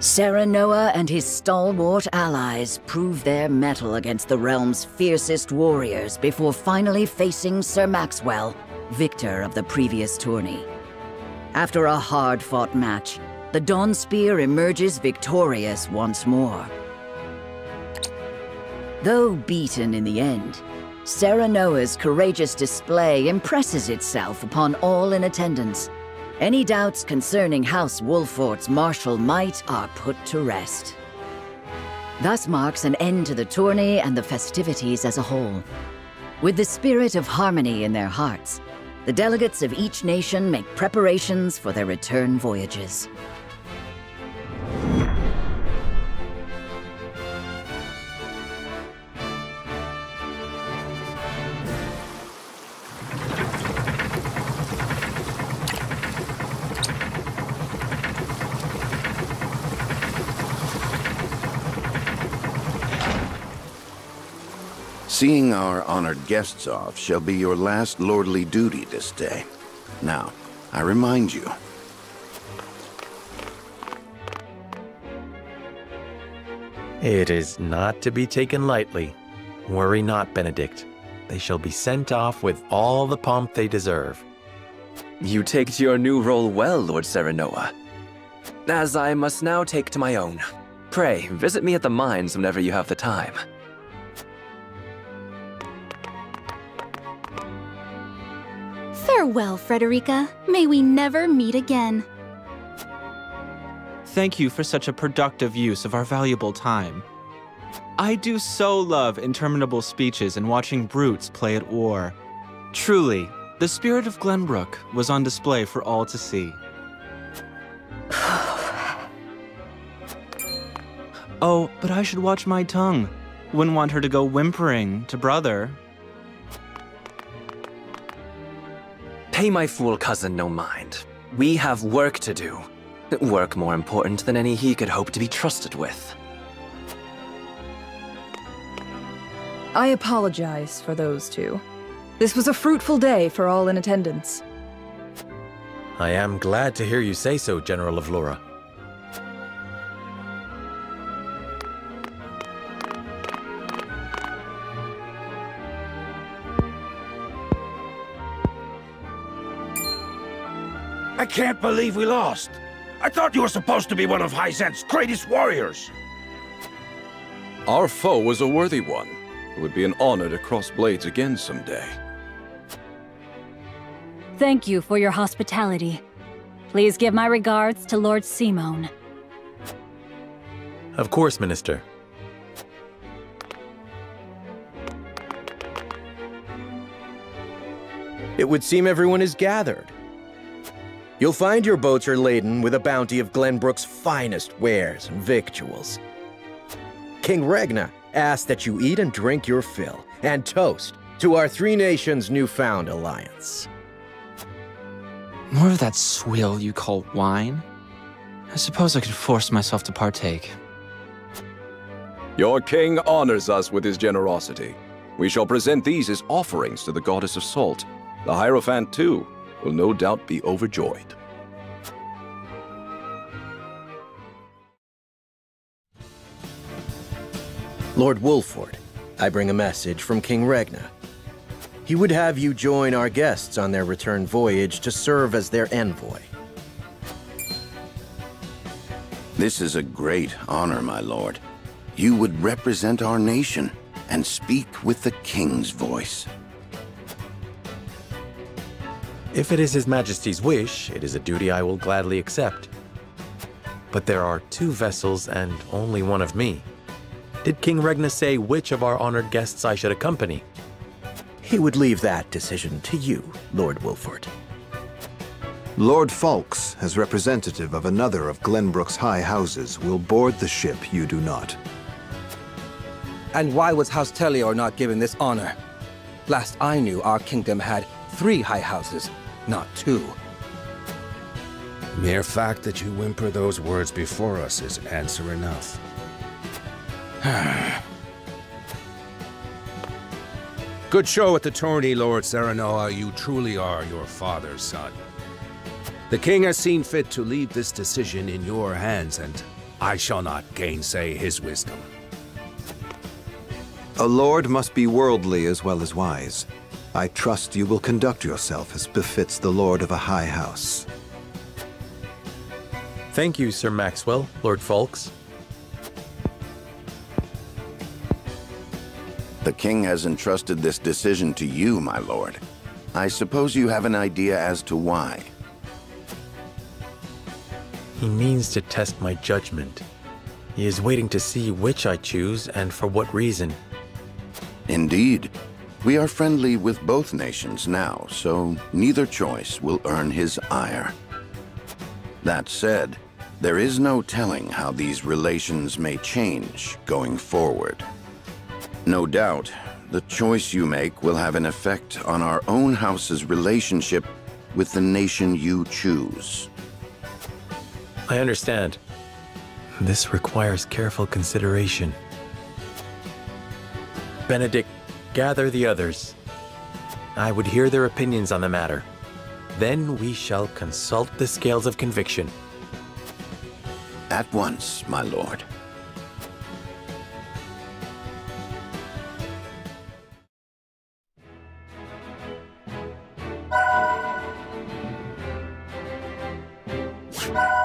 Serenoa and his stalwart allies prove their mettle against the realm's fiercest warriors before finally facing Sir Maxwell, victor of the previous tourney. After a hard-fought match, the Dawn Spear emerges victorious once more. Though beaten in the end, Serenoa's courageous display impresses itself upon all in attendance. Any doubts concerning House Wolffort's martial might are put to rest. Thus marks an end to the tourney and the festivities as a whole. With the spirit of harmony in their hearts, the delegates of each nation make preparations for their return voyages. Seeing our honored guests off shall be your last lordly duty this day. Now, I remind you. It is not to be taken lightly. Worry not, Benedict. They shall be sent off with all the pomp they deserve. You take to your new role well, Lord Serenoa. As I must now take to my own. Pray, visit me at the mines whenever you have the time. Farewell, Frederica. May we never meet again. Thank you for such a productive use of our valuable time. I do so love interminable speeches and watching brutes play at war. Truly, the spirit of Glenbrook was on display for all to see. oh, but I should watch my tongue. Wouldn't want her to go whimpering to brother. Pay my fool cousin no mind. We have work to do. Work more important than any he could hope to be trusted with. I apologize for those two. This was a fruitful day for all in attendance. I am glad to hear you say so, General of Lura. I can't believe we lost. I thought you were supposed to be one of Hyzante's greatest warriors. Our foe was a worthy one. It would be an honor to cross blades again someday. Thank you for your hospitality. Please give my regards to Lord Simone. Of course, Minister. It would seem everyone is gathered. You'll find your boats are laden with a bounty of Glenbrook's finest wares and victuals. King Regna asks that you eat and drink your fill, and toast to our three nations' newfound alliance. More of that swill you call wine? I suppose I could force myself to partake. Your king honors us with his generosity. We shall present these as offerings to the goddess of salt. The Hierophant, too, will no doubt be overjoyed. Lord Wolffort, I bring a message from King Regna. He would have you join our guests on their return voyage to serve as their envoy. This is a great honor, my lord. You would represent our nation and speak with the king's voice. If it is His Majesty's wish, it is a duty I will gladly accept. But there are two vessels and only one of me. Did King Regna say which of our honored guests I should accompany? He would leave that decision to you, Lord Wolffort. Lord Falkes, as representative of another of Glenbrook's high houses, will board the ship you do not. And why was House Tellior not given this honor? Last I knew, our kingdom had three high houses, not two. Mere fact that you whimper those words before us is answer enough. Good show at the tourney, Lord Serenoa. You truly are your father's son. The king has seen fit to leave this decision in your hands, and I shall not gainsay his wisdom. A lord must be worldly as well as wise. I trust you will conduct yourself as befits the lord of a high house. Thank you, Sir Maxwell, Lord Falkes. The king has entrusted this decision to you, my lord. I suppose you have an idea as to why. He means to test my judgment. He is waiting to see which I choose and for what reason. Indeed. We are friendly with both nations now, so neither choice will earn his ire. That said, there is no telling how these relations may change going forward. No doubt, the choice you make will have an effect on our own house's relationship with the nation you choose. I understand. This requires careful consideration. Benedict, gather the others. I would hear their opinions on the matter. Then we shall consult the scales of conviction. At once, my lord.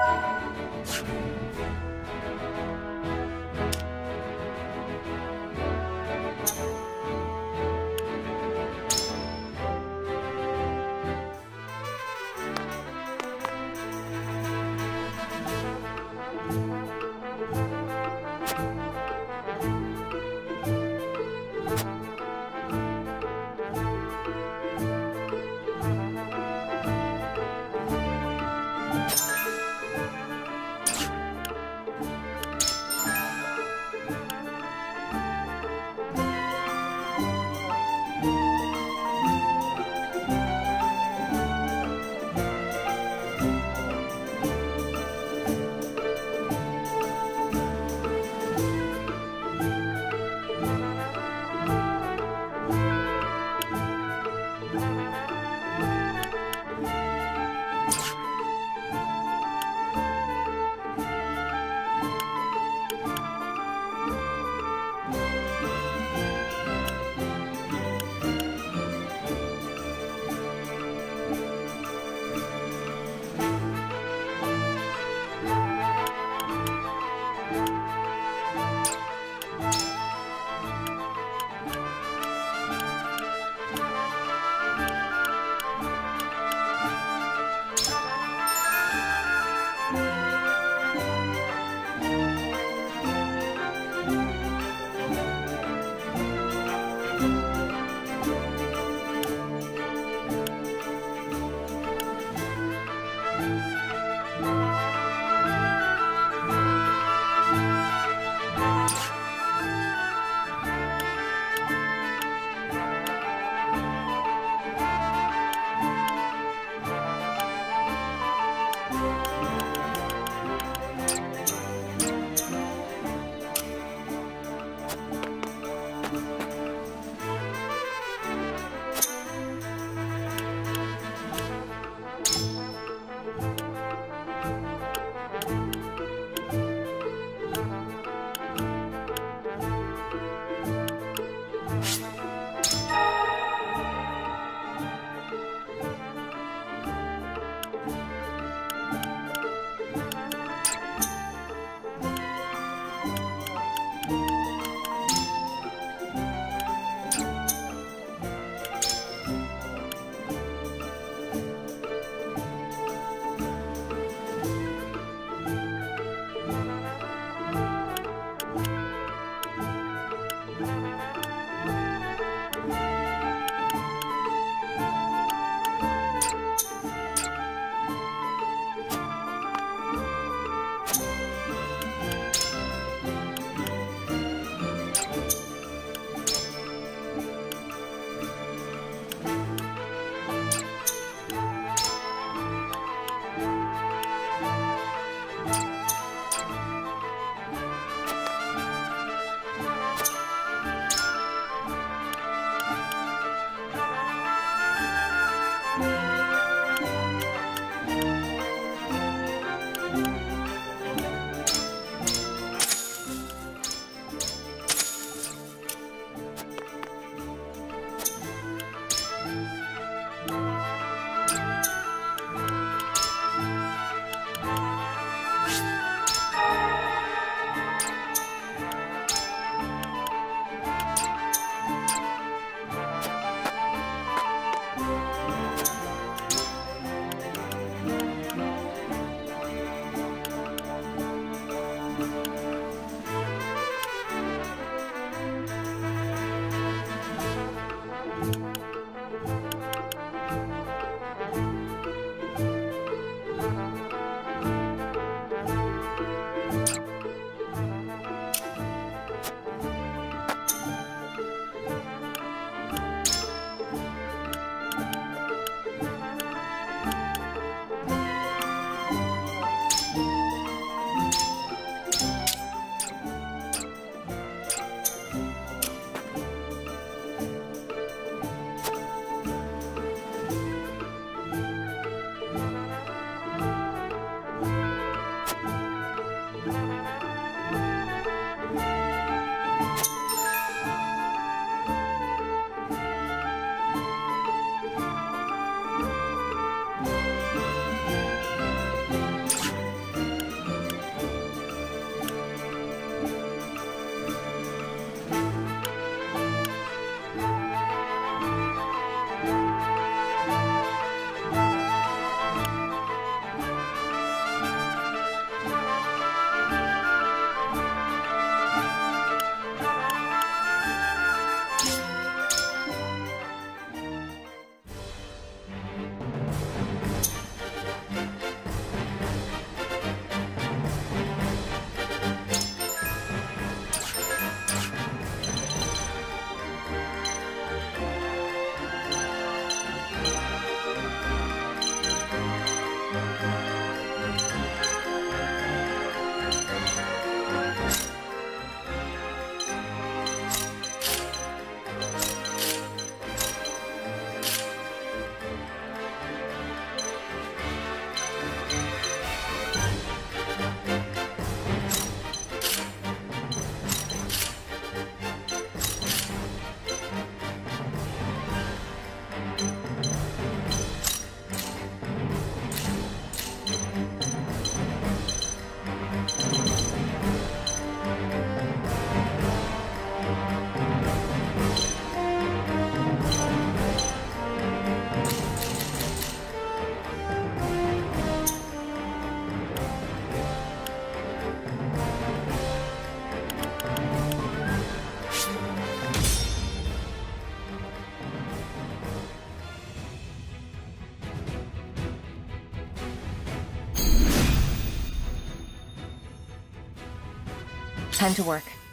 Time to work.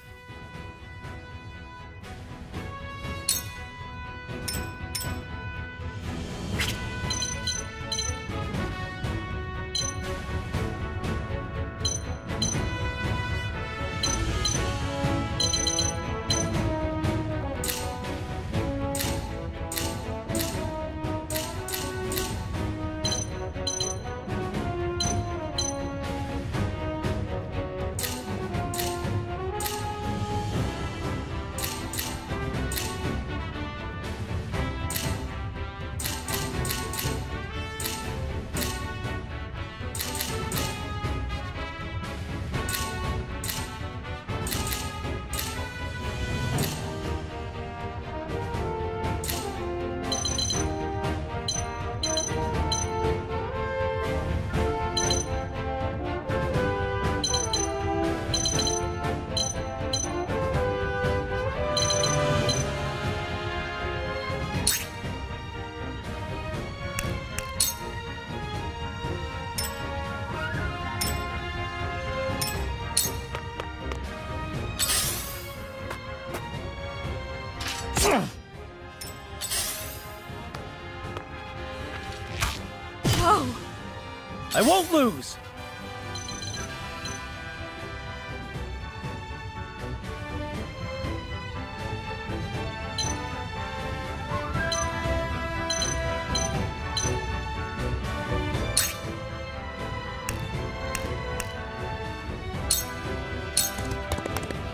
I won't lose!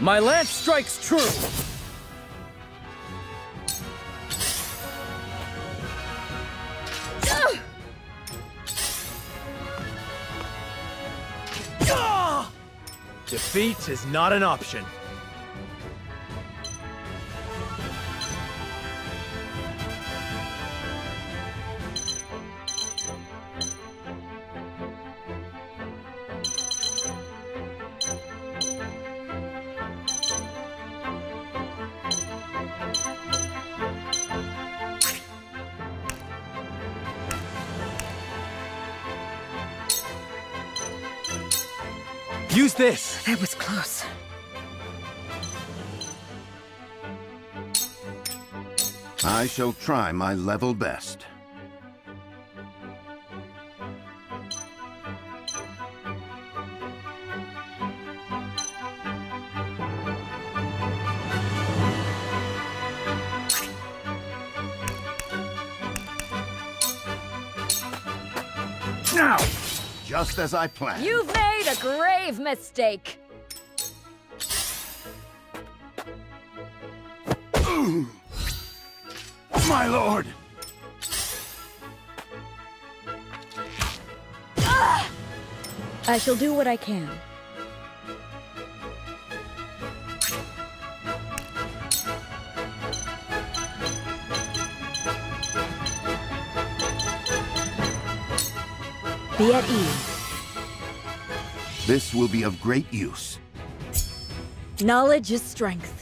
My lance strikes true! Defeat is not an option. Shall try my level best. Now! Just as I planned. You've made a grave mistake. I shall do what I can. Be at ease. This will be of great use. Knowledge is strength.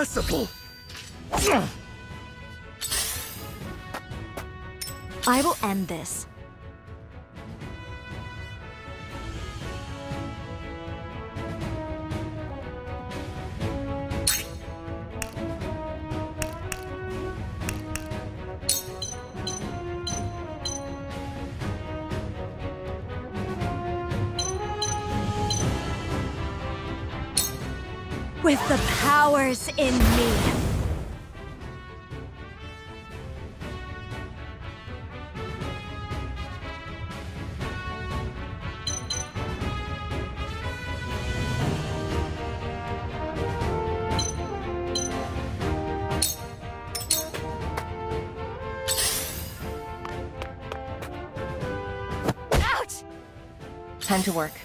Impossible! I will end this. Powers in me. Time to work.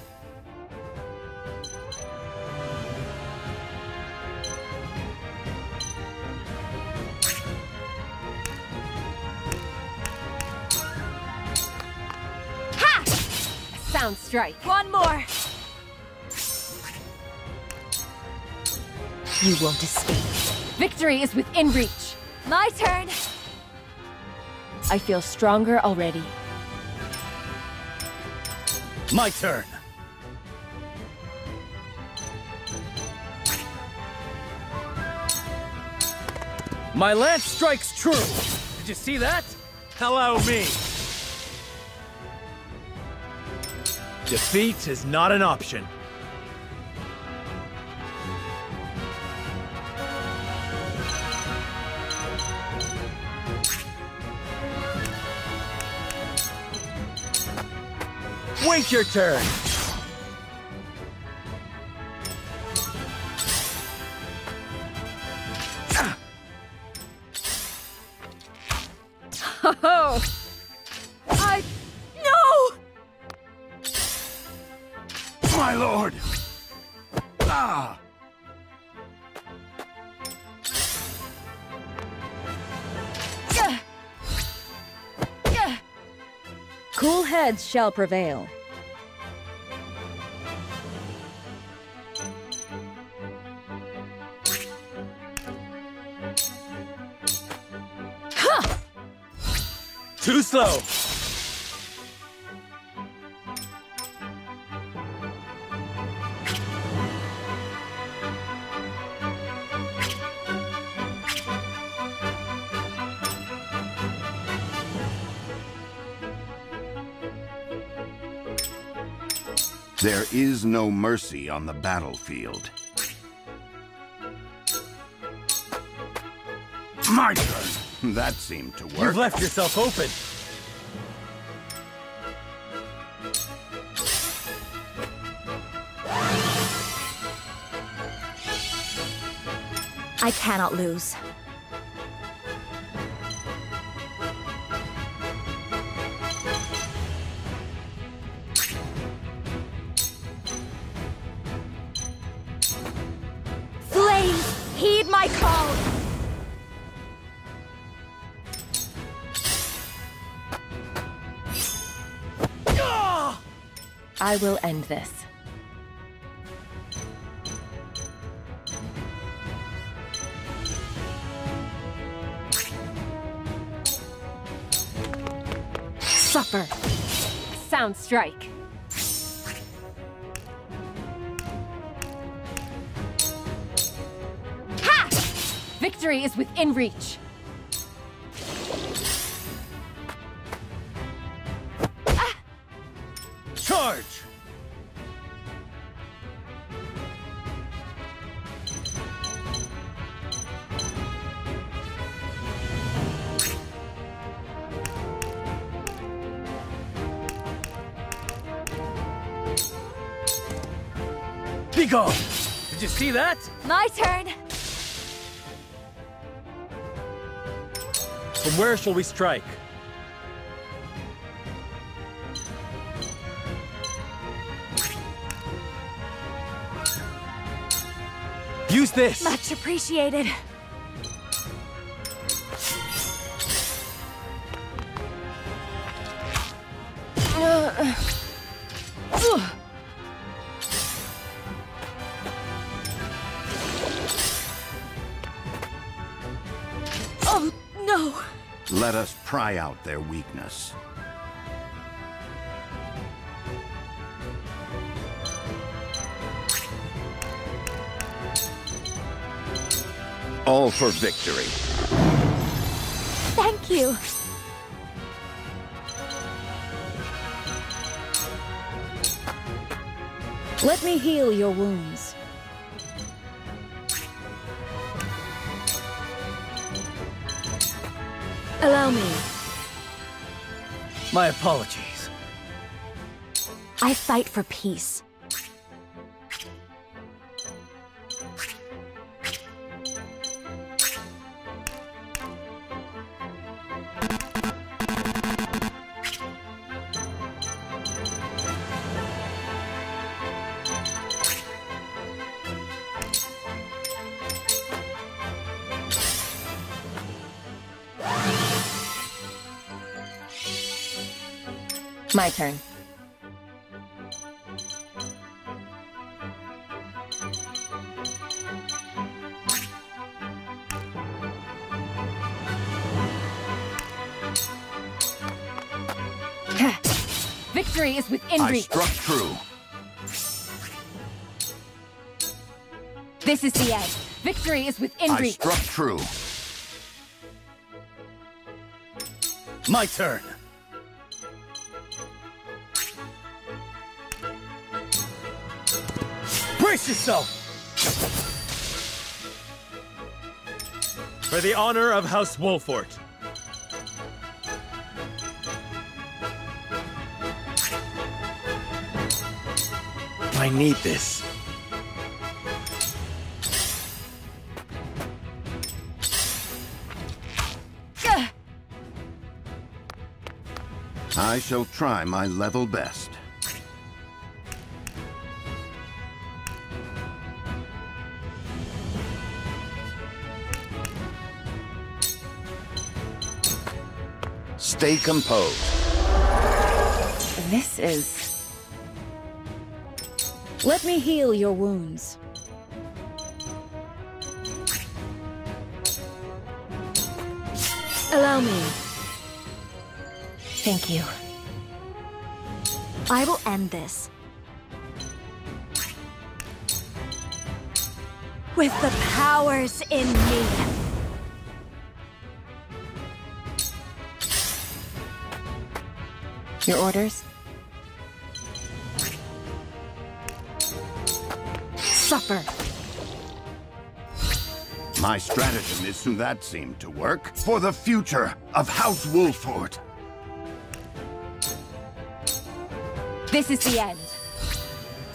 Victory is within reach. My turn. I feel stronger already. My turn. My lance strikes true. Did you see that? Allow me. Defeat is not an option. Wait your turn. Oh! I... No! My lord! Ah! Cool heads shall prevail. Too slow. There is no mercy on the battlefield. My turn. That seemed to work. You've left yourself open. I cannot lose. I will end this. Suffer. Sound strike. Ha! Victory is within reach. My turn! From where shall we strike? Use this! Much appreciated. Pry out their weakness. All for victory. Thank you! Let me heal your wounds. My apologies. I fight for peace. My turn. Victory is within I reach. struck true. This is the end. Victory is within I reach. struck true. My turn. Brace yourself! For the honor of House Wolffort. I need this. I shall try my level best. Stay composed. This is... Let me heal your wounds. Allow me. Thank you. I will end this. With the powers in me. Your orders? Suffer. My stratagem is to that seemed to work for the future of House Wolffort. This is the end.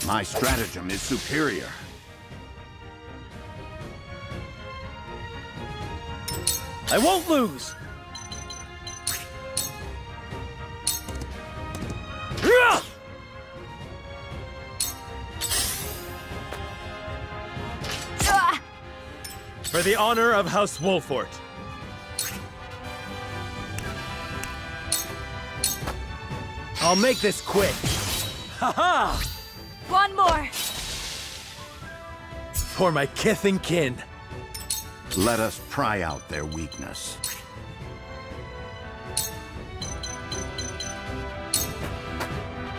My stratagem is superior. I won't lose! For the honor of House Wolffort. I'll make this quick. Ha-ha! One more. For my kith and kin. Let us pry out their weakness.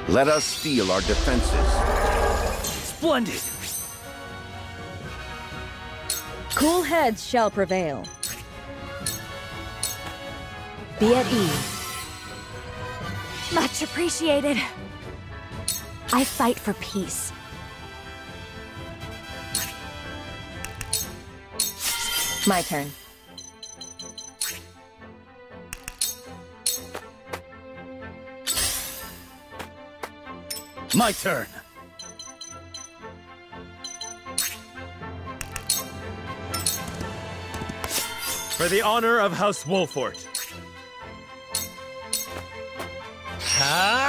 Let us steal our defenses. Splendid! Cool heads shall prevail. Be at ease. Much appreciated. I fight for peace. My turn. My turn. For the honor of House Wolffort. Ah!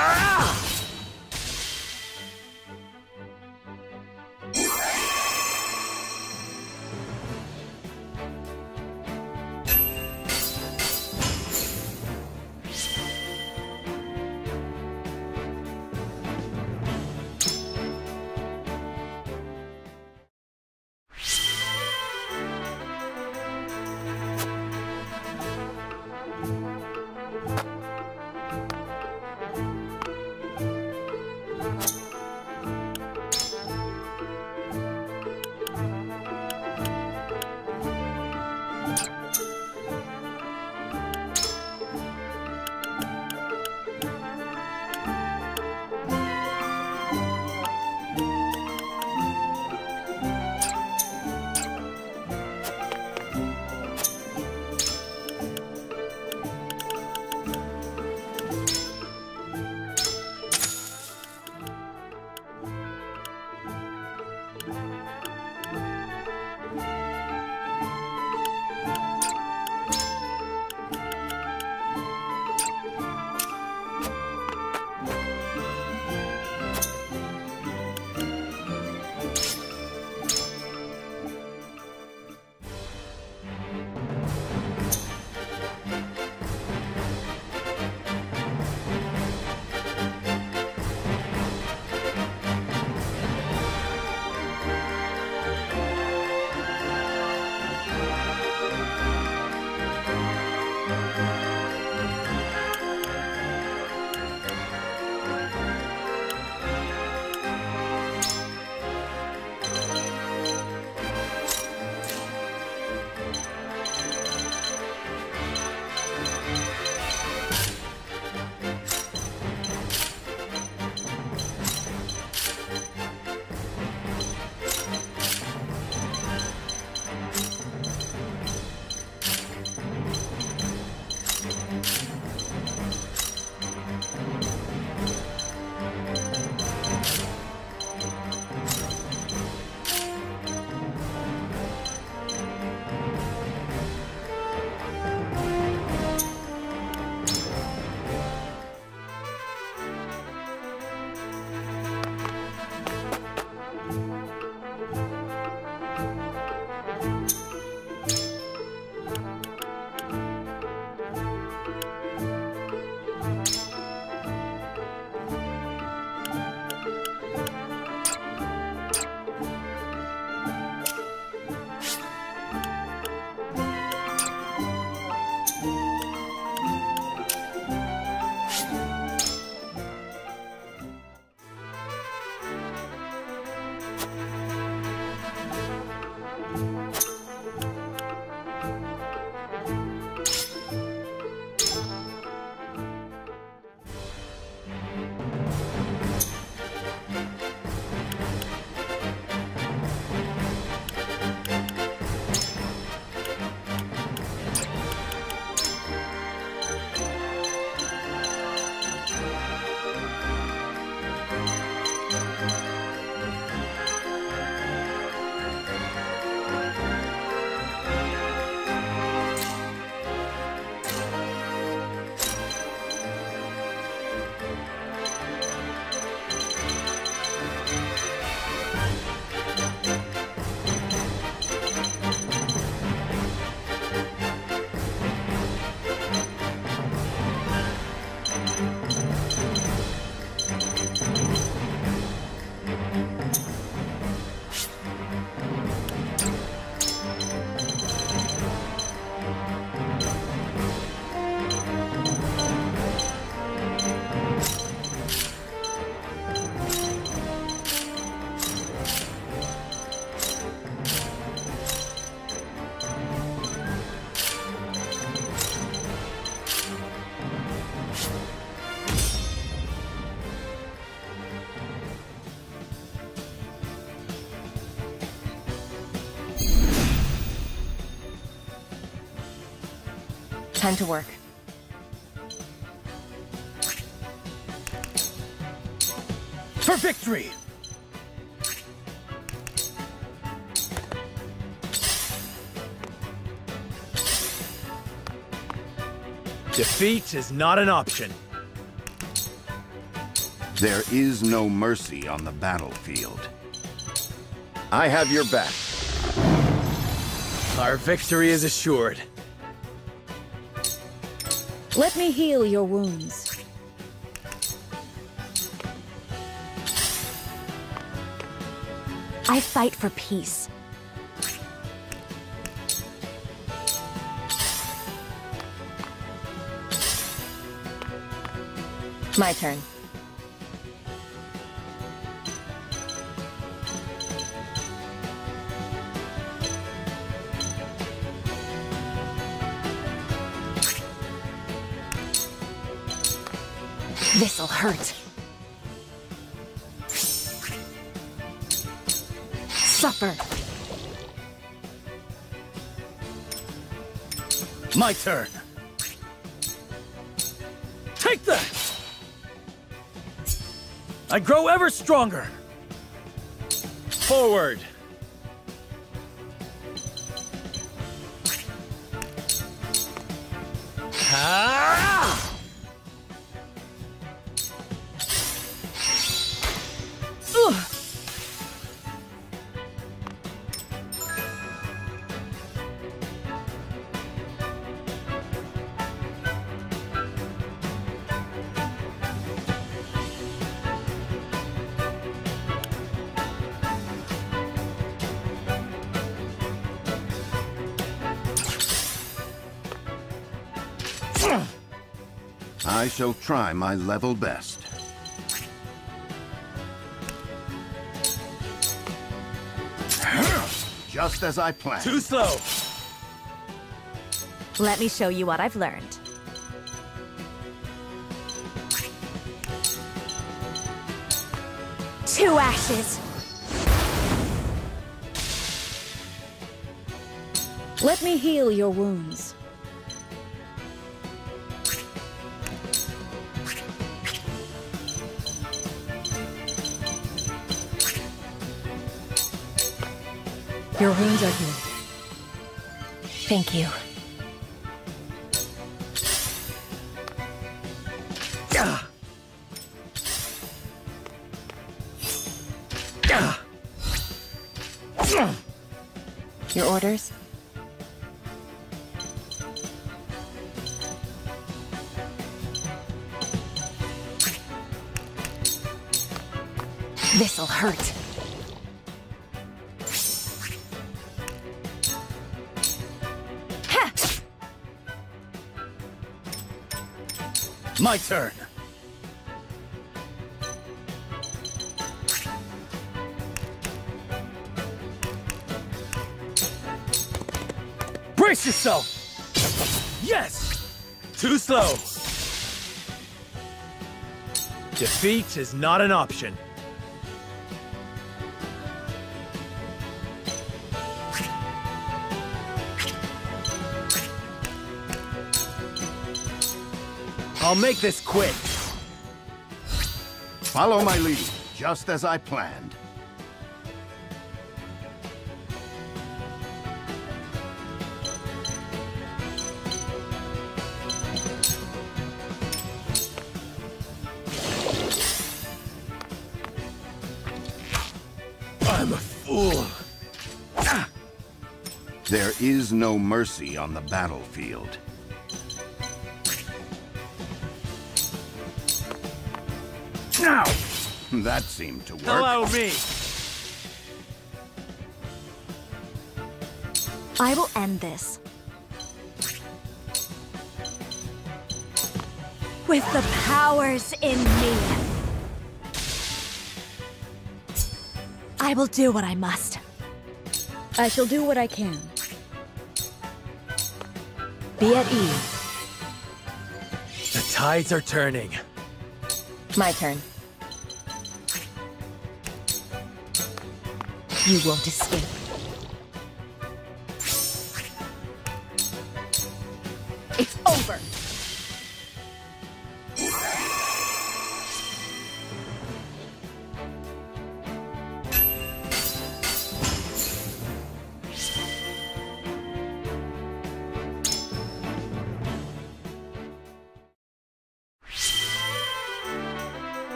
Time to work. For victory! Defeat is not an option. There is no mercy on the battlefield. I have your back. Our victory is assured. Let me heal your wounds. I fight for peace. My turn. This'll hurt. Suffer. My turn. Take that! I grow ever stronger. Forward! I shall try my level best. Just as I planned. Too slow. Let me show you what I've learned. Two ashes. Let me heal your wounds. Are. Thank you. My turn. Brace yourself! Yes! Too slow. Defeat is not an option. Make this quick. Follow my lead, just as I planned. I'm a fool. There is no mercy on the battlefield. Now! That seemed to work. Allow me. I will end this. With the powers in me. I will do what I must. I shall do what I can. Be at ease. The tides are turning. My turn. You won't escape.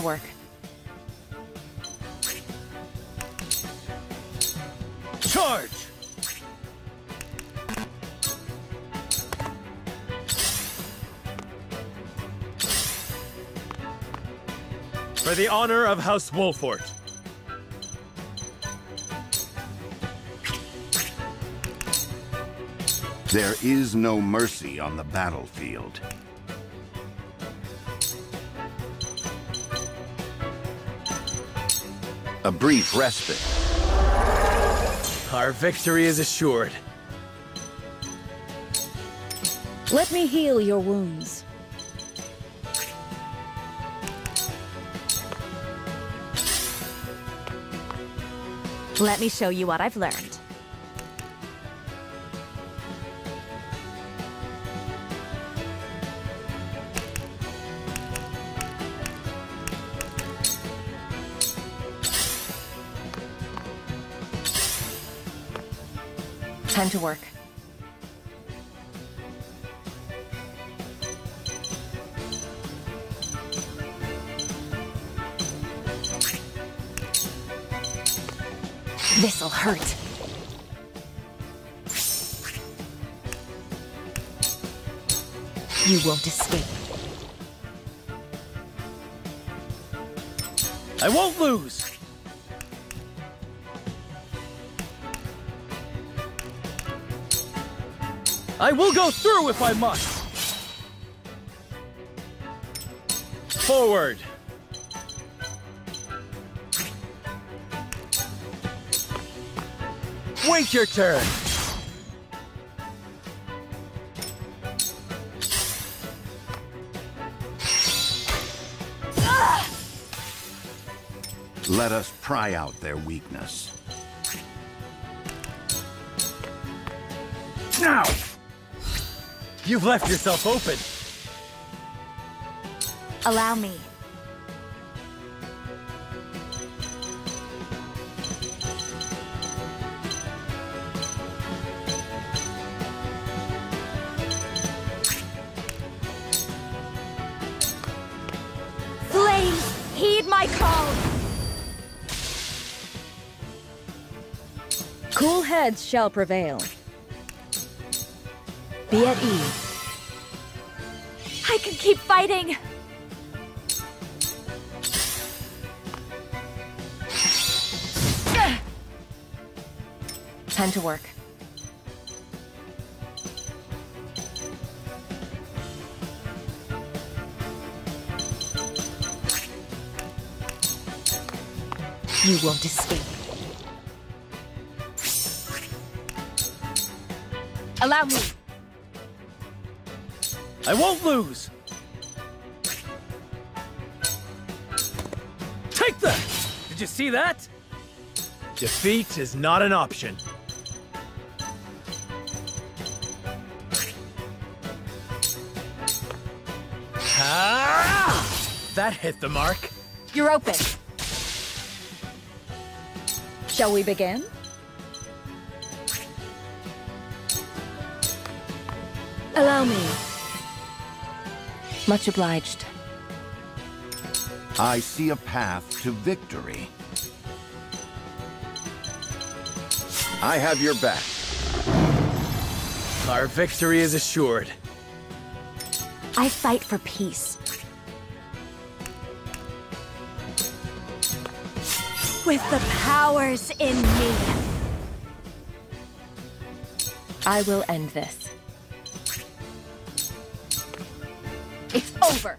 To work. Charge! For the honor of House Wolffort. There is no mercy on the battlefield. A brief respite. Our victory is assured. Let me heal your wounds. Let me show you what I've learned. Time to work. This'll hurt. You won't escape. I won't lose! I will go through if I must! Forward! Wait your turn! Let us pry out their weakness. Now! You've left yourself open. Allow me. Flames, heed my call! Cool heads shall prevail. Be at ease. I can keep fighting! Time to work. You won't escape. Allow me. I won't lose! Take that! Did you see that? Defeat is not an option. Ah! That hit the mark. You're open. Shall we begin? Allow me. Much obliged. I see a path to victory. I have your back. Our victory is assured. I fight for peace. With the powers in me. I will end this. It's over.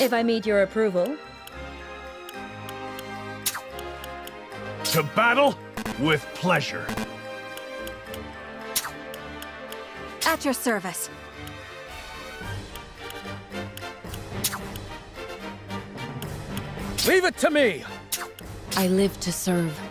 If I meet your approval. To battle with pleasure. At your service. Leave it to me! I live to serve.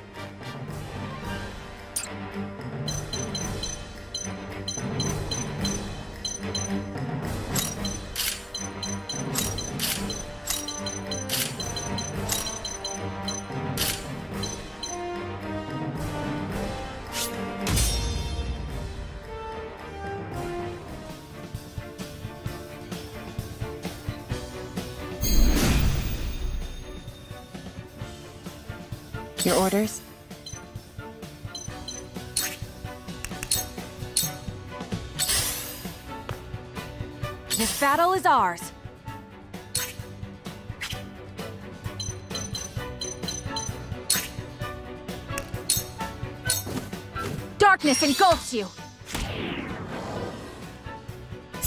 Engulfs you!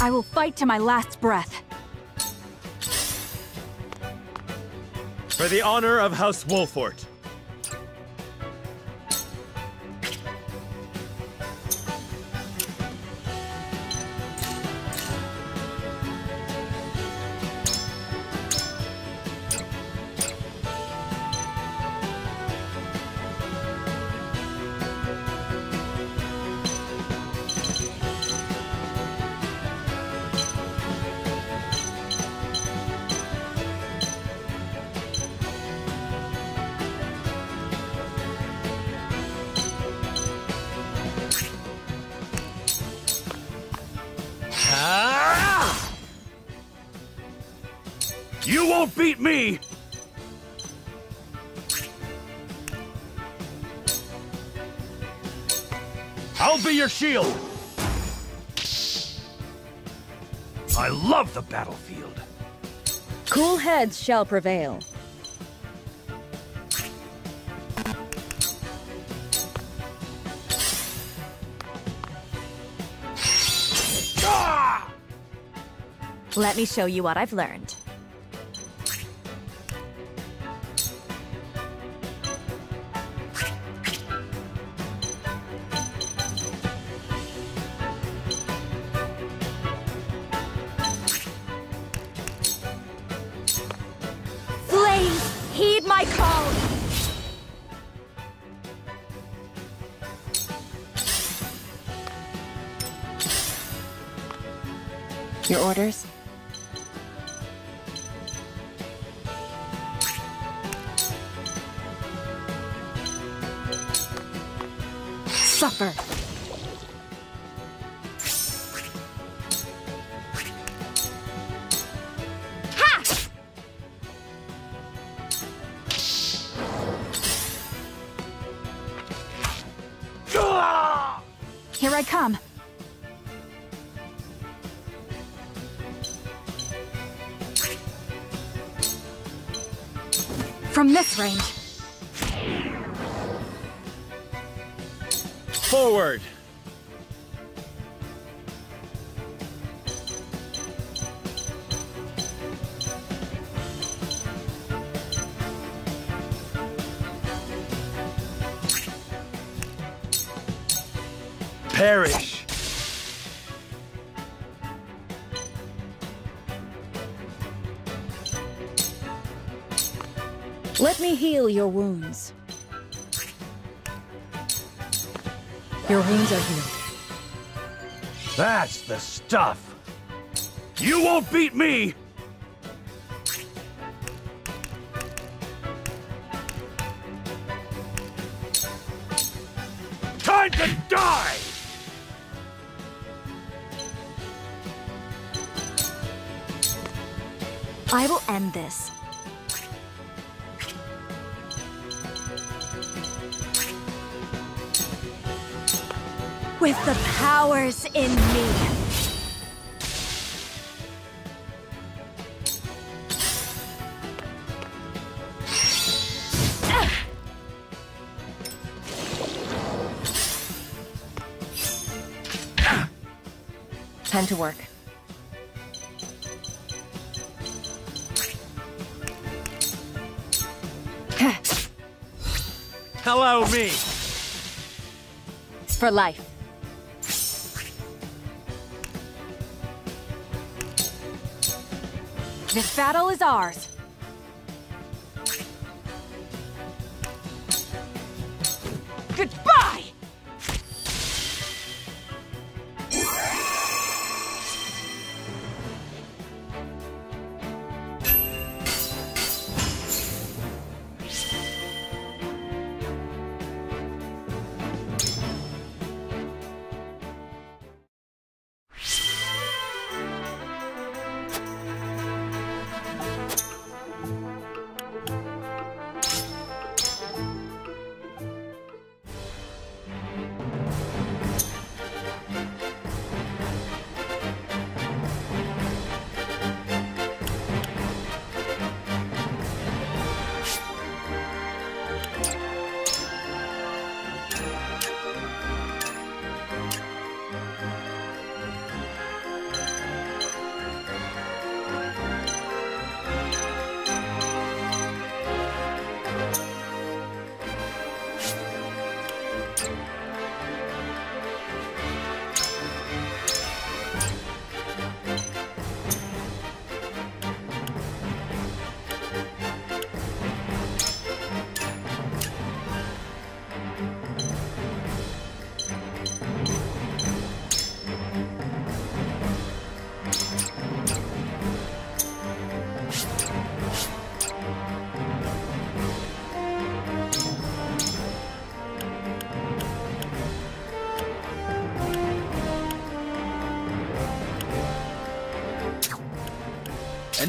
I will fight to my last breath. For the honor of House Wolffort. Heads shall prevail. Let me show you what I've learned. Range. Your wounds. Your wounds are healed. That's the stuff. You won't beat me! to work. Hello, me. For life. This battle is ours.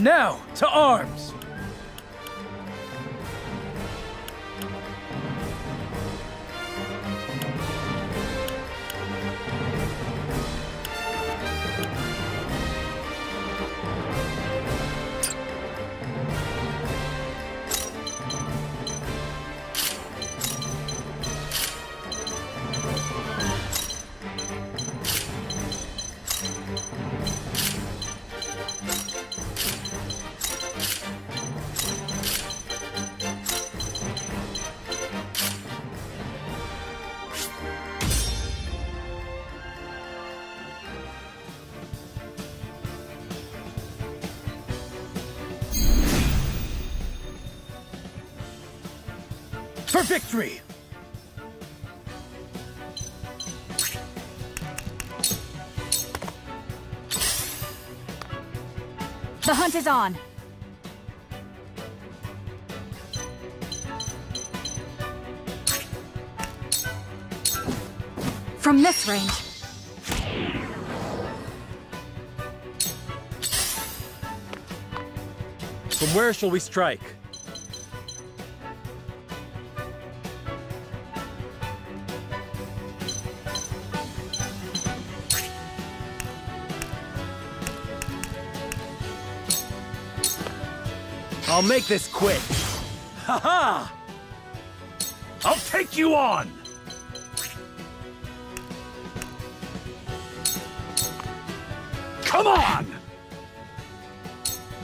Now, to arms! Victory! The hunt is on. From this range. From where shall we strike? I'll make this quick. Ha ha! I'll take you on! Come on!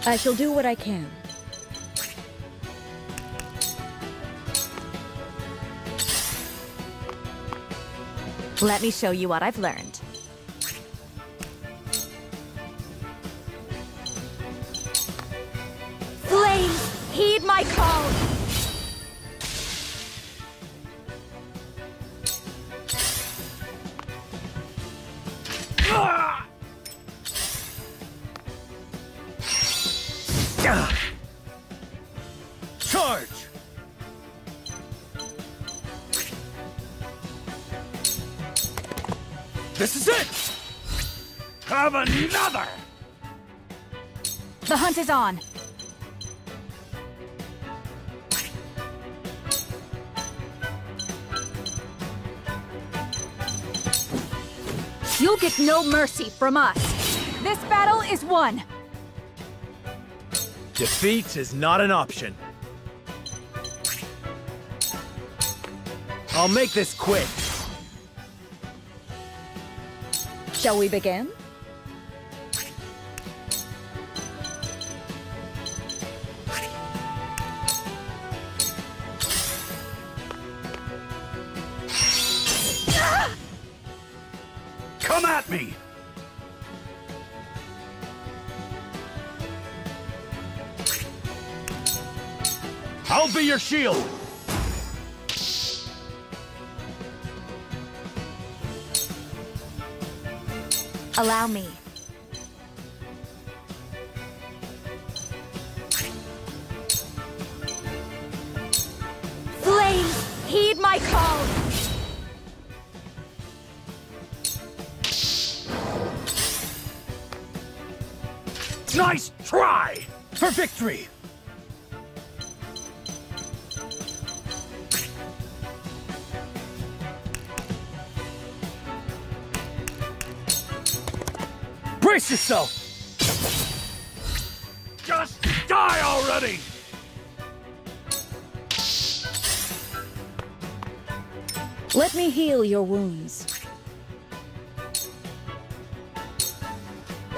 I shall do what I can. Let me show you what I've learned. My call! Charge! This is it! Have another! The hunt is on. No mercy from us. This battle is won. Defeat is not an option. I'll make this quick. Shall we begin? Your shield! Allow me. Flames, heed my call! Nice try! For victory! Brace yourself! Just die already! Let me heal your wounds.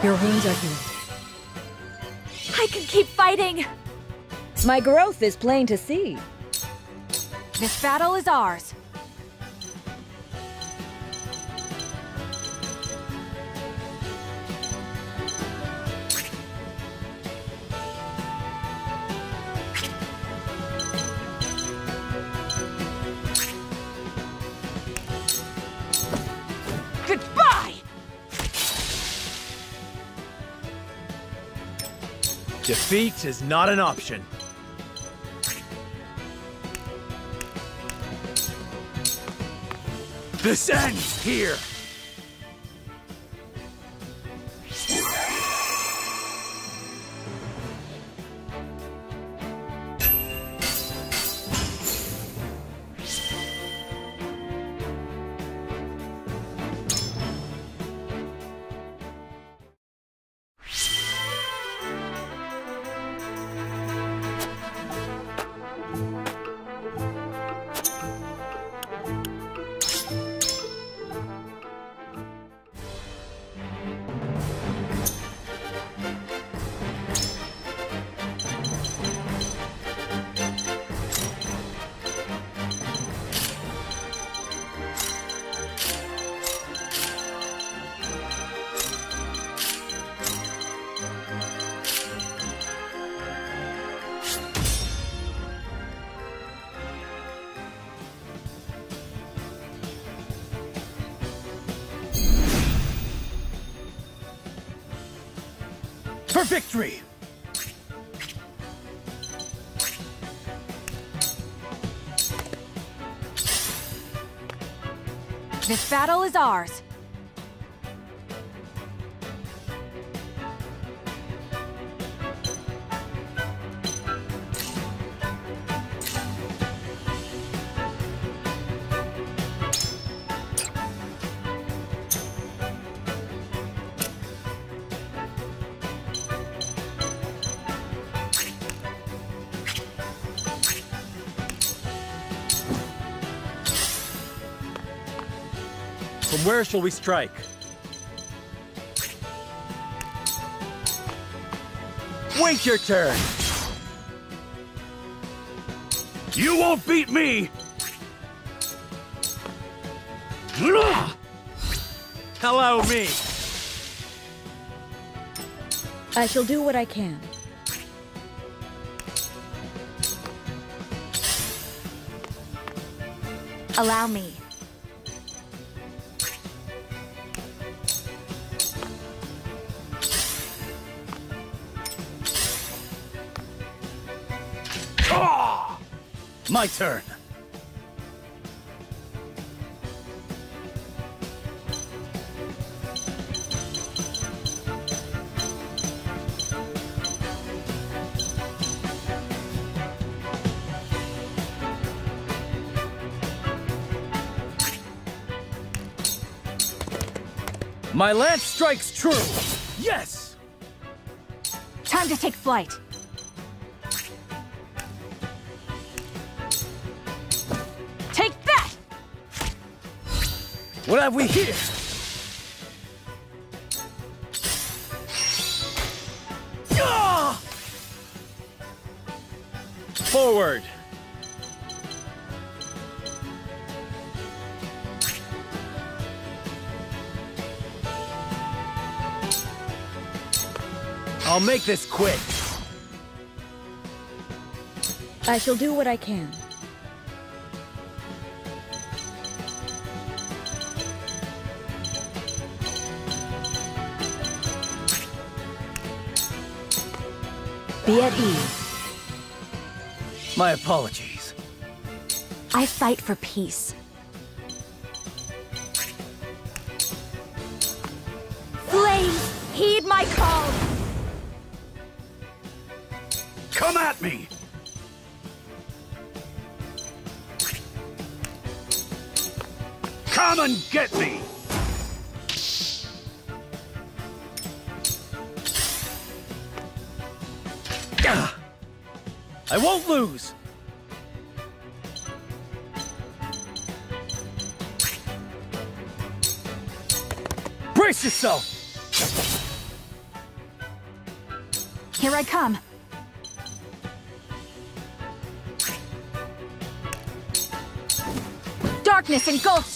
Your wounds are healed. I can keep fighting! My growth is plain to see. This battle is ours. Defeat is not an option. This ends here! This battle is ours. Where shall we strike? Wait your turn! You won't beat me! Allow me! I shall do what I can. Allow me. My turn. My lance strikes true! Yes! Time to take flight. have we here? Ah! Forward. I'll make this quick. I shall do what I can. Be at ease. My apologies. I fight for peace.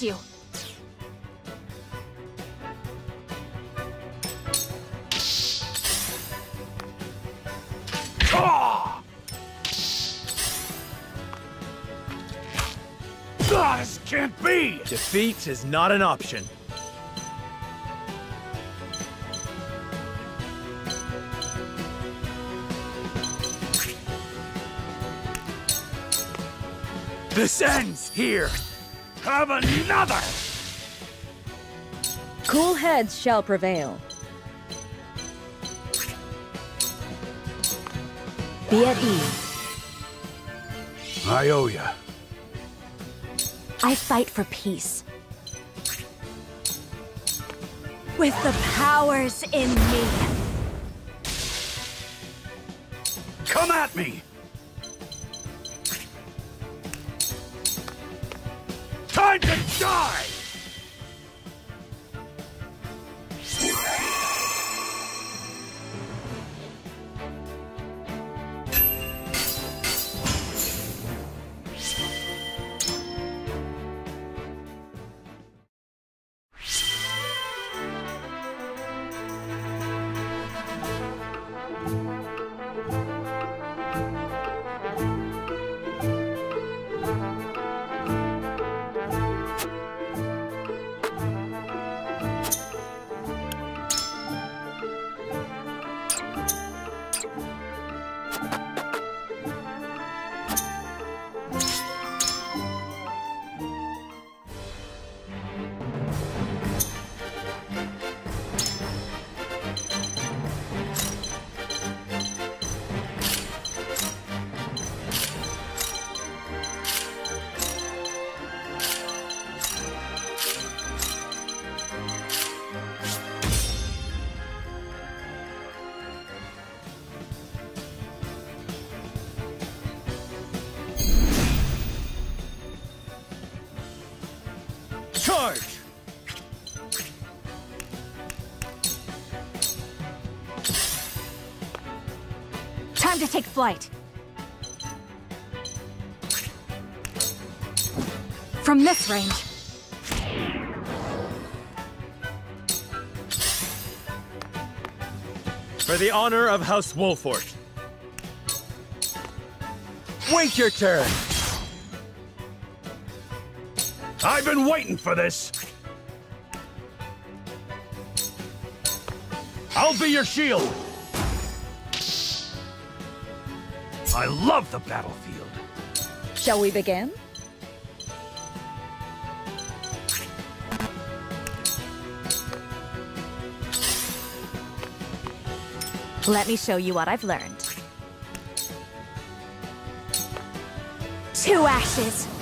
You! Ah! Ah, this can't be! Defeat is not an option. This ends here! Have another! Cool heads shall prevail. Be at ease. I owe you. I fight for peace. With the powers in me! Flight. From this range. For the honor of House Wolffort. Wait your turn! I've been waiting for this! I'll be your shield! I love the battlefield! Shall we begin? Let me show you what I've learned. To ashes!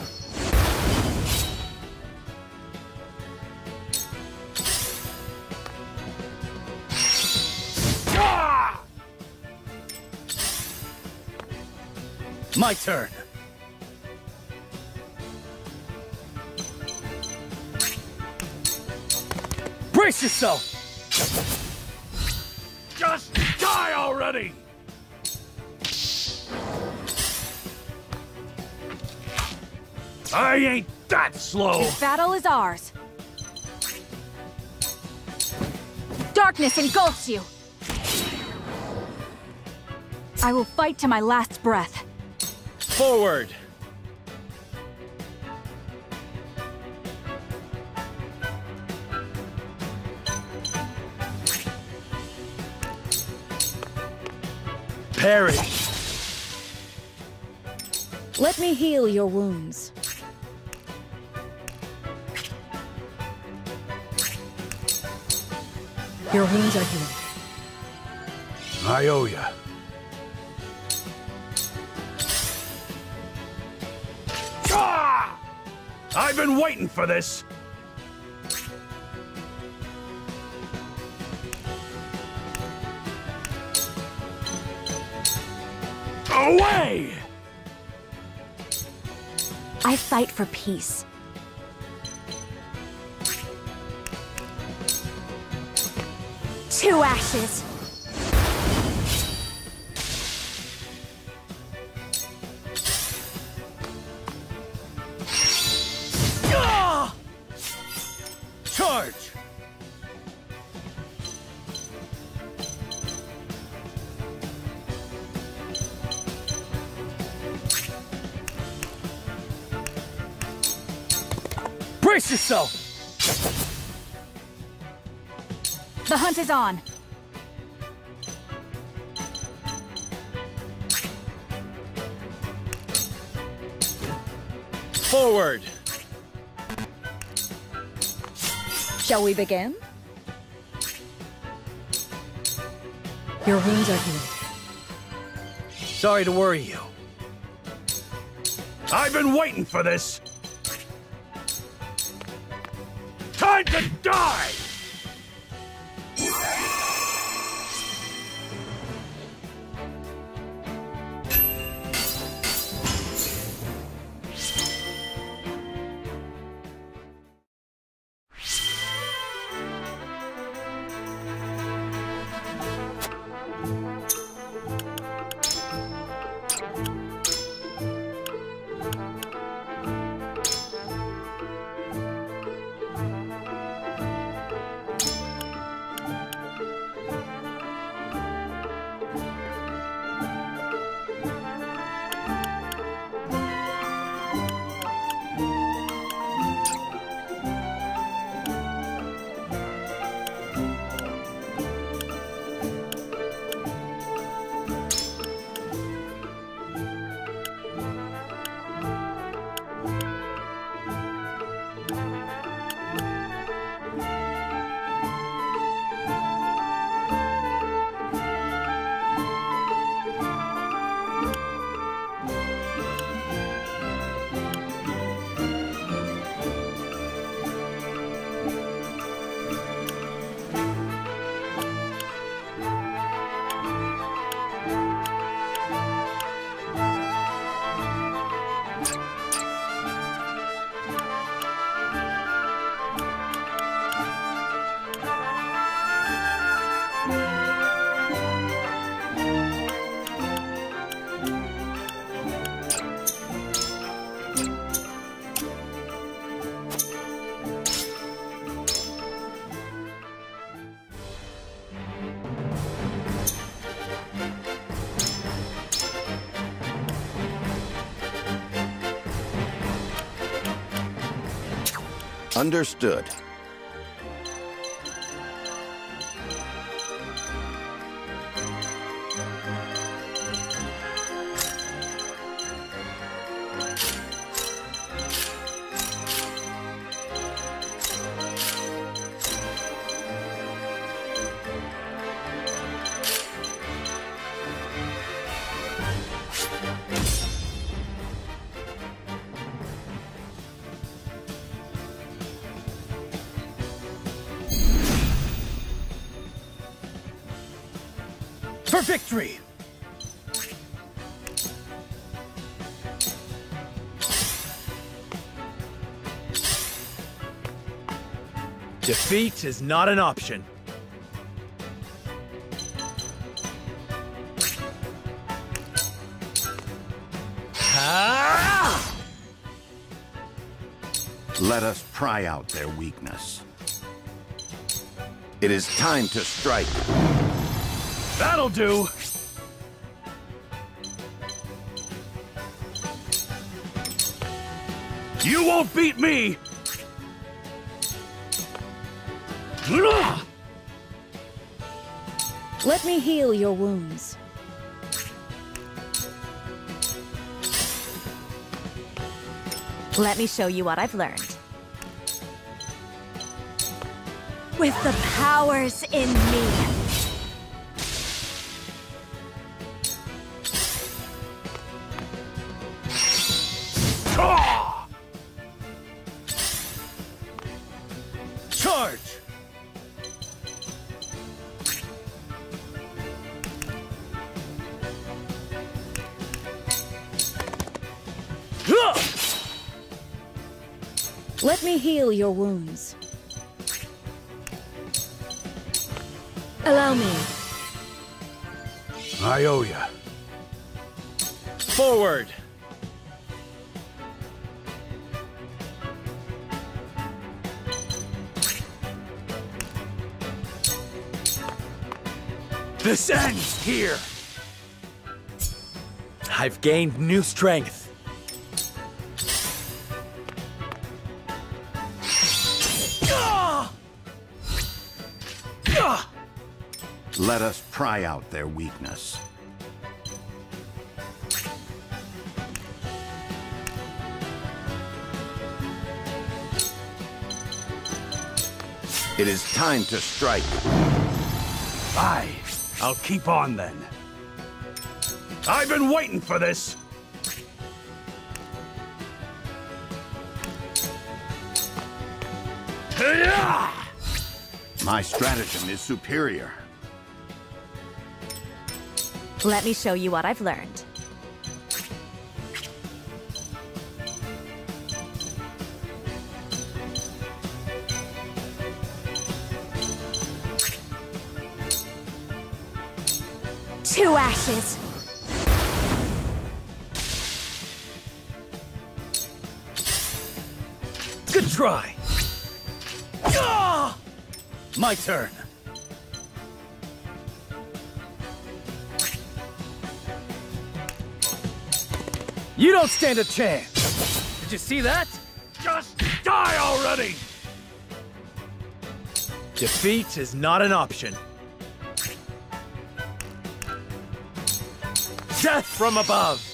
My turn! Brace yourself! Just die already! I ain't that slow! This battle is ours. Darkness engulfs you. I will fight to my last breath. Forward! Perish! Let me heal your wounds. Your wounds are healed. I owe you. Waiting for this. Away! I fight for peace. To ashes. Yourself! The hunt is on. Forward! Shall we begin? Your wounds are healed. Sorry to worry you. I've been waiting for this. Die! Understood. Victory! Defeat is not an option. Ah! Let us pry out their weakness. It is time to strike. That'll do! You won't beat me! Let me heal your wounds. Let me show you what I've learned. With the powers in me, heal your wounds. Allow me. I owe ya. Forward! This ends here! I've gained new strength. Pry out their weakness. It is time to strike. Aye, I'll keep on then. I've been waiting for this! My stratagem is superior. Let me show you what I've learned. To ashes. Good try! Ah! My turn. You don't stand a chance! Did you see that? Just die already! Defeat is not an option. Death from above!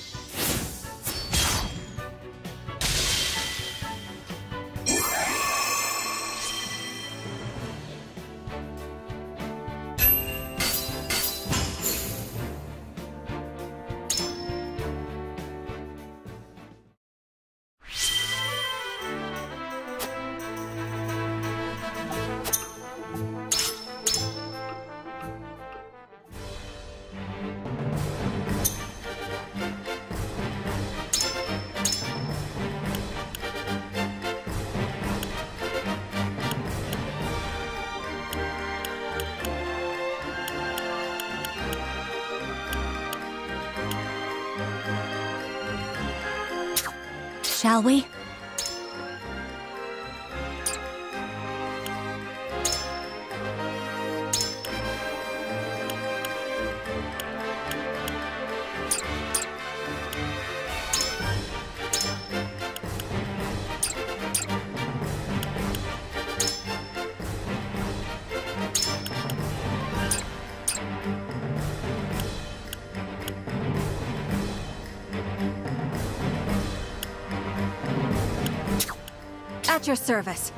Your service.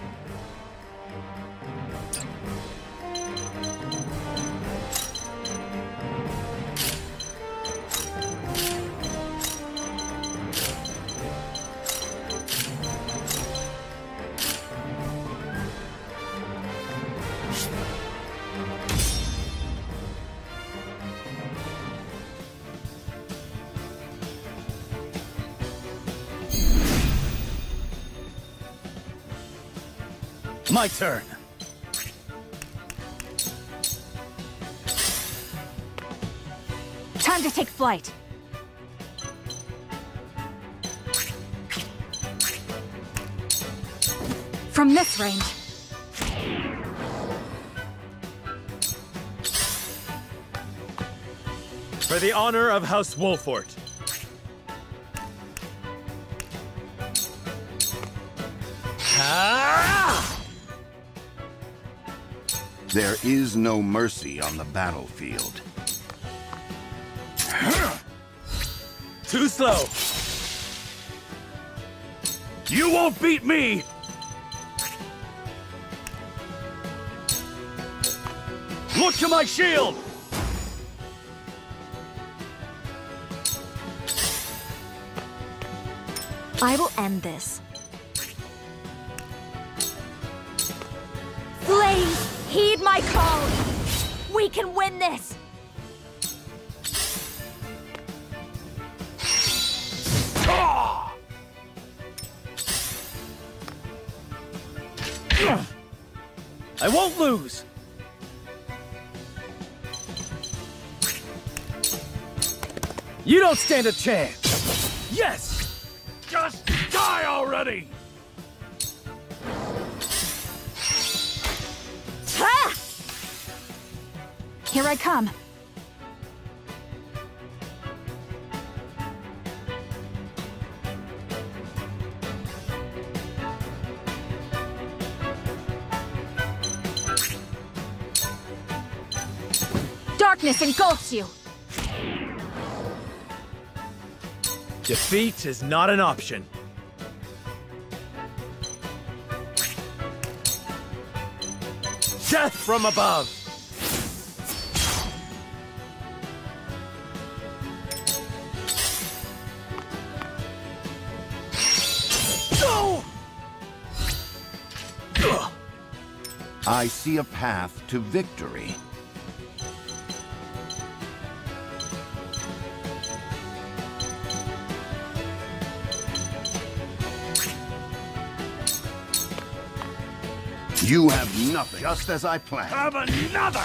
My turn. Time to take flight. From this range. For the honor of House Wolffort. There is no mercy on the battlefield. Too slow. You won't beat me! Look to my shield! I will end this. Call! We can win this! I won't lose. You don't stand a chance. Yes! Just die already! Here I come. Darkness engulfs you! Defeat is not an option. Death from above! I see a path to victory. You have nothing, just as I planned. Have another!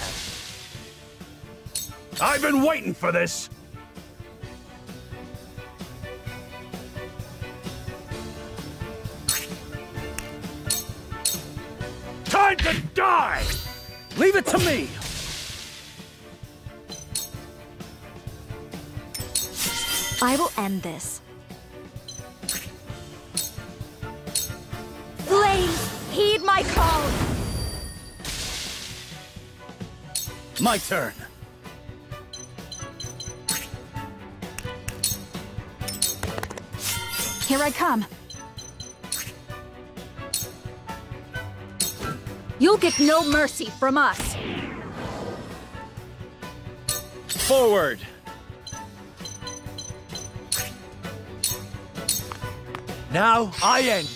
I've been waiting for this! Leave it to me! I will end this. Flames, heed my call! My turn. Here I come. You'll get no mercy from us! Forward! Now I end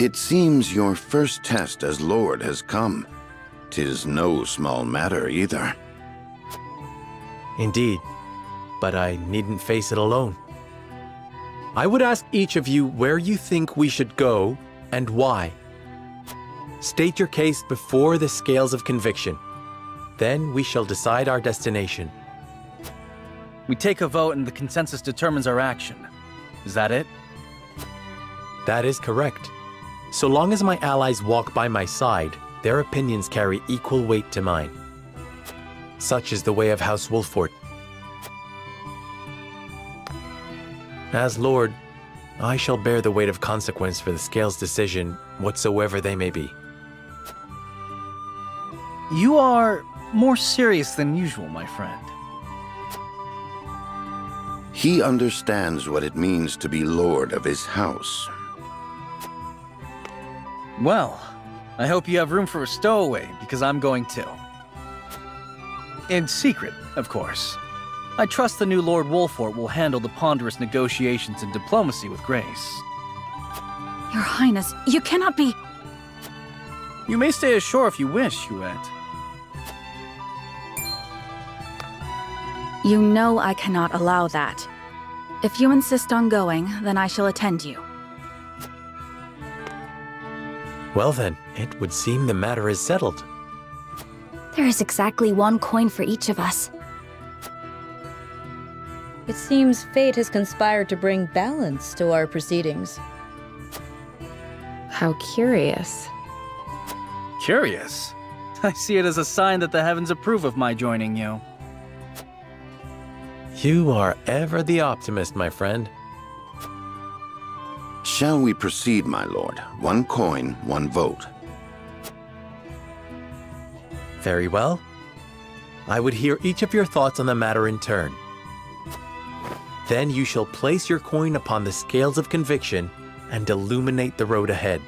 It seems your first test as Lord has come. Tis no small matter either. Indeed, but I needn't face it alone. I would ask each of you where you think we should go and why. State your case before the scales of conviction. Then we shall decide our destination. We take a vote and the consensus determines our action. Is that it? That is correct. So long as my allies walk by my side, their opinions carry equal weight to mine. Such is the way of House Wolffort. As Lord, I shall bear the weight of consequence for the Scale's decision, whatsoever they may be. You are more serious than usual, my friend. He understands what it means to be lord of his house. Well, I hope you have room for a stowaway, because I'm going too. In secret, of course. I trust the new Lord Wolffort will handle the ponderous negotiations and diplomacy with grace. Your Highness, you cannot be... You may stay ashore if you wish, Hughette. You know I cannot allow that. If you insist on going, then I shall attend you. Well then, it would seem the matter is settled. There is exactly one coin for each of us. It seems fate has conspired to bring balance to our proceedings. How curious. Curious? I see it as a sign that the heavens approve of my joining you. You are ever the optimist, my friend. Shall we proceed, my lord? One coin, one vote. Very well. I would hear each of your thoughts on the matter in turn. Then you shall place your coin upon the scales of conviction and illuminate the road ahead.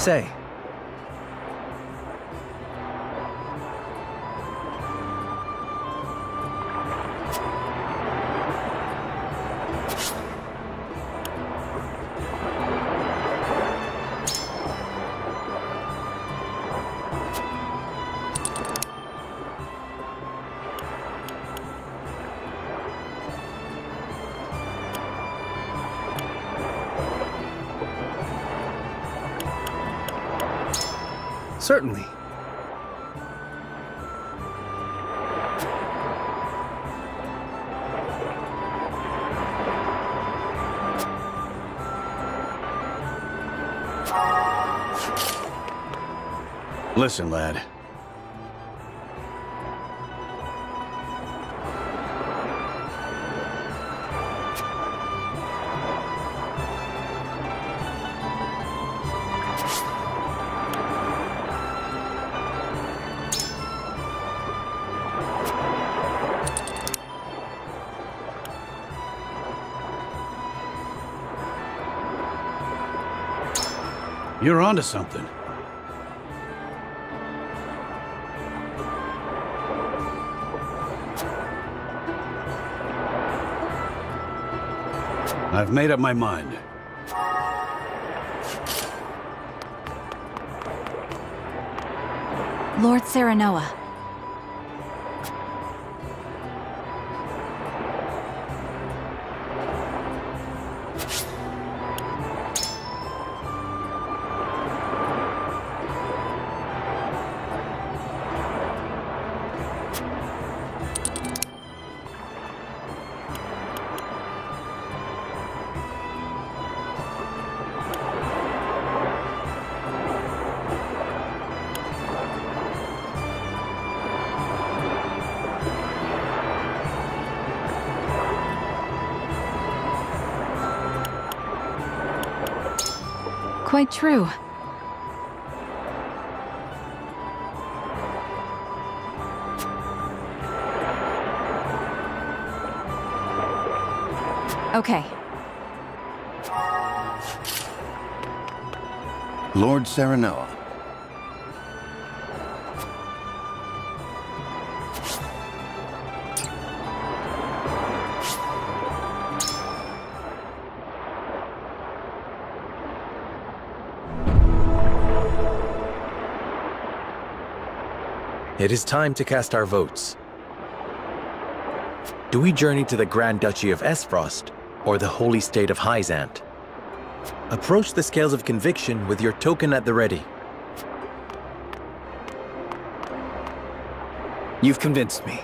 Say. Certainly. Listen, lad. You're onto something. I've made up my mind. Lord Serenoa. Quite true. Okay. Lord Serenoa. It is time to cast our votes. Do we journey to the Grand Duchy of Aesfrost or the Holy State of Hyzante? Approach the scales of conviction with your token at the ready. You've convinced me.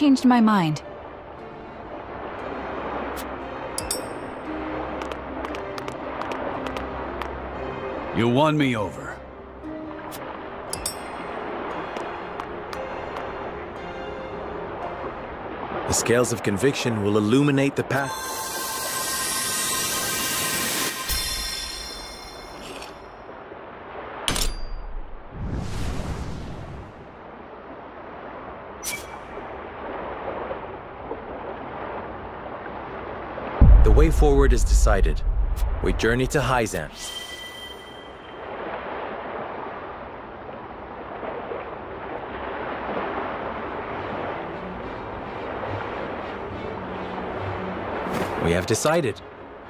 Changed my mind. You won me over. The scales of conviction will illuminate the path. The way forward is decided. We journey to Hyzante. We have decided.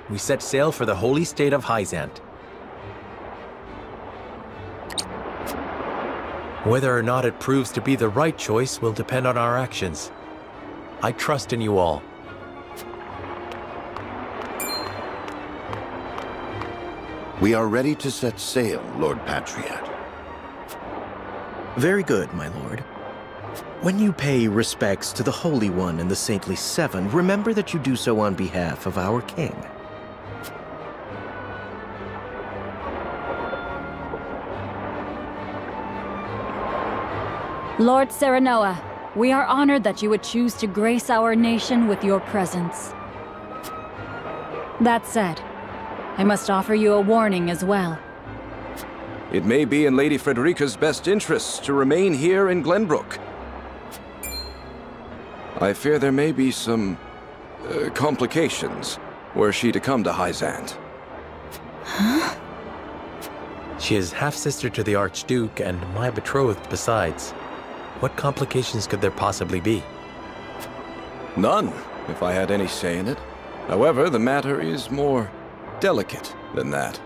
We set sail for the holy state of Hyzante. Whether or not it proves to be the right choice will depend on our actions. I trust in you all. We are ready to set sail, Lord Patriot. Very good, my lord. When you pay respects to the Holy One and the Saintly Seven, remember that you do so on behalf of our king. Lord Serenoa, we are honored that you would choose to grace our nation with your presence. That said, I must offer you a warning as well. It may be in Lady Frederica's best interests to remain here in Glenbrook. I fear there may be some uh, complications were she to come to Hyzante. Huh? She is half-sister to the Archduke and my betrothed besides. What complications could there possibly be? None, if I had any say in it. However, the matter is more delicate than that.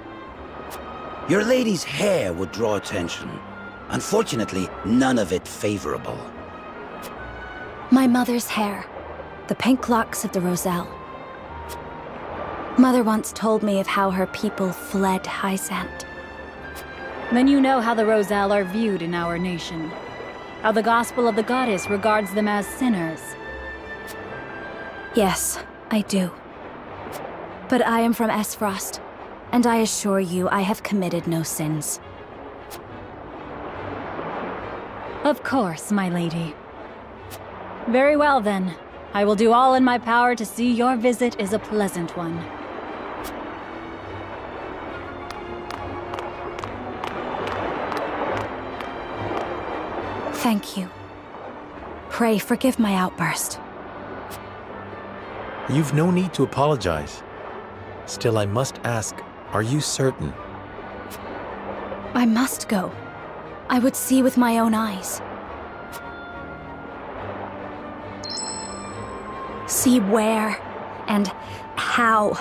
Your lady's hair would draw attention. Unfortunately, none of it favorable. My mother's hair. The pink locks of the Roselle. Mother once told me of how her people fled Hyzante. Then you know how the Roselle are viewed in our nation. How the Gospel of the Goddess regards them as sinners. Yes, I do. But I am from Aesfrost, and I assure you I have committed no sins. Of course, my lady. Very well then. I will do all in my power to see your visit is a pleasant one. Thank you. Pray forgive my outburst. You've no need to apologize. Still, I must ask, are you certain? I must go. I would see with my own eyes. See where and how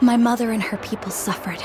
my mother and her people suffered.